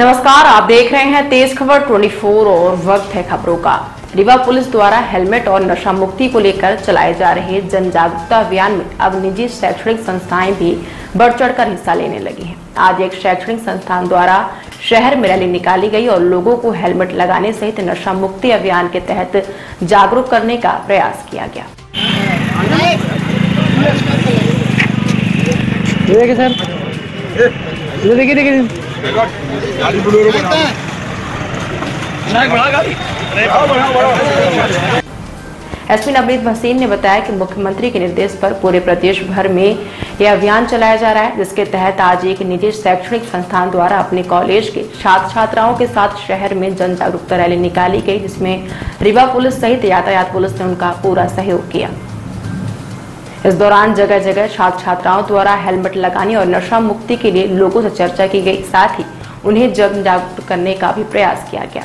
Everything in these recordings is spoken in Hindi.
नमस्कार, आप देख रहे हैं तेज खबर 24 और वक्त है खबरों का। रीवा पुलिस द्वारा हेलमेट और नशा मुक्ति को लेकर चलाए जा रहे जन जागरूकता अभियान में अब निजी शैक्षणिक संस्थाएँ भी बढ़ चढ़कर हिस्सा लेने लगी हैं। आज एक शैक्षणिक संस्थान द्वारा शहर में रैली निकाली गई और लोगों को हेलमेट लगाने सहित नशा मुक्ति अभियान के तहत जागरूक करने का प्रयास किया गया। देखिए, सर। ये देखिए। देखिए एसपी नवनीत भसीन ने बताया कि मुख्यमंत्री के निर्देश पर पूरे प्रदेश भर में यह अभियान चलाया जा रहा है जिसके तहत आज एक निजी शैक्षणिक संस्थान द्वारा अपने कॉलेज के छात्र छात्राओं के साथ शहर में जन जागरूकता रैली निकाली गई जिसमें रीवा पुलिस सहित यातायात पुलिस ने उनका पूरा सहयोग किया। इस दौरान जगह जगह छात्र छात्राओं द्वारा हेलमेट लगाने और नशा मुक्ति के लिए लोगों से चर्चा की गई। साथ ही उन्हें जन जागरूक करने का भी प्रयास किया गया।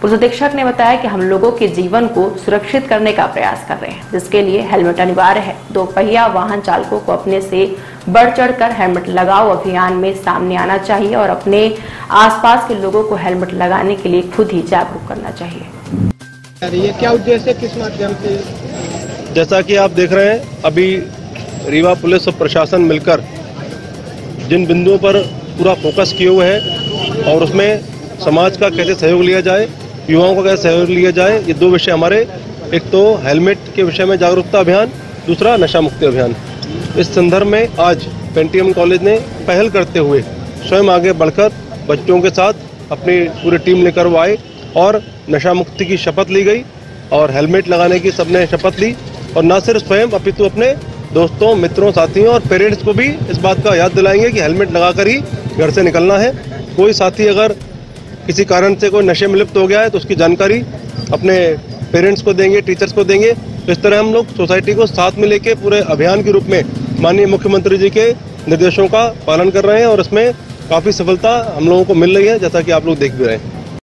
पुलिस अधीक्षक ने बताया कि हम लोगों के जीवन को सुरक्षित करने का प्रयास कर रहे हैं, जिसके लिए हेलमेट अनिवार्य है। दो पहिया वाहन चालकों को अपने से बढ़ चढ़कर हेलमेट लगाओ अभियान में सामने आना चाहिए और अपने आसपास के लोगों को हेलमेट लगाने के लिए खुद ही जागरूक करना चाहिए। ये क्या उद्देश्य किस माध्यम से जैसा कि आप देख रहे हैं, अभी रीवा पुलिस और प्रशासन मिलकर जिन बिंदुओं पर पूरा फोकस किए हुए हैं और उसमें समाज का कैसे सहयोग लिया जाए, युवाओं का कैसे सहयोग लिया जाए, ये दो विषय हमारे। एक तो हेलमेट के विषय में जागरूकता अभियान, दूसरा नशा मुक्ति अभियान। इस संदर्भ में आज पेंटीएम कॉलेज ने पहल करते हुए स्वयं आगे बढ़कर बच्चों के साथ अपनी पूरी टीम लेकर वो आए और नशा मुक्ति की शपथ ली गई और हेलमेट लगाने की सबने शपथ ली। और न सिर्फ़ स्वयं, अपितु अपने दोस्तों, मित्रों, साथियों और पेरेंट्स को भी इस बात का याद दिलाएँगे कि हेलमेट लगाकर ही घर से निकलना है। कोई साथी अगर किसी कारण से कोई नशे में लिप्त हो गया है तो उसकी जानकारी अपने पेरेंट्स को देंगे टीचर्स को देंगे। तो इस तरह हम लोग सोसाइटी को साथ में लेके पूरे अभियान के रूप में माननीय मुख्यमंत्री जी के निर्देशों का पालन कर रहे हैं और इसमें काफ़ी सफलता हम लोगों को मिल रही है, जैसा कि आप लोग देख भी रहे हैं।